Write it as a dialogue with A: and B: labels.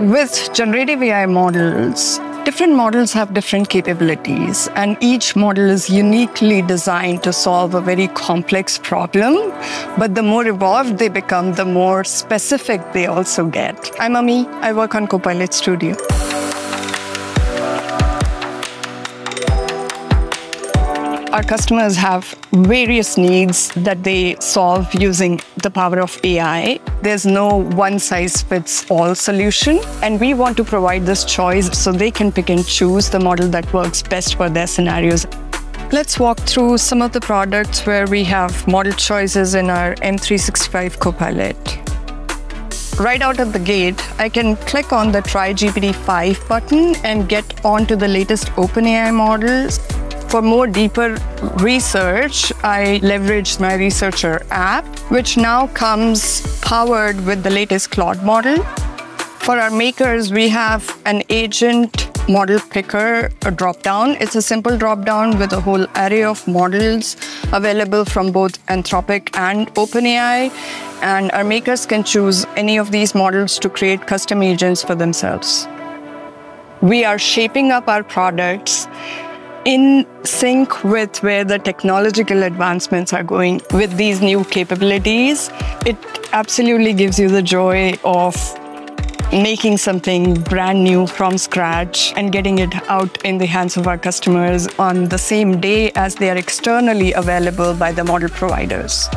A: With generative AI models, different models have different capabilities, and each model is uniquely designed to solve a very complex problem. But the more evolved they become, the more specific they also get. I'm Ami, I work on Copilot Studio. Our customers have various needs that they solve using the power of AI. There's no one size fits all solution. And we want to provide this choice so they can pick and choose the model that works best for their scenarios. Let's walk through some of the products where we have model choices in our M365 Copilot. Right out of the gate, I can click on the Try GPT-5 button and get onto the latest OpenAI models. For more deeper research, I leveraged my researcher app, which now comes powered with the latest Claude model. For our makers, we have an agent model picker a dropdown. It's a simple dropdown with a whole array of models available from both Anthropic and OpenAI. And our makers can choose any of these models to create custom agents for themselves. We are shaping up our products in sync with where the technological advancements are going with these new capabilities, it absolutely gives you the joy of making something brand new from scratch and getting it out in the hands of our customers on the same day as they are externally available by the model providers.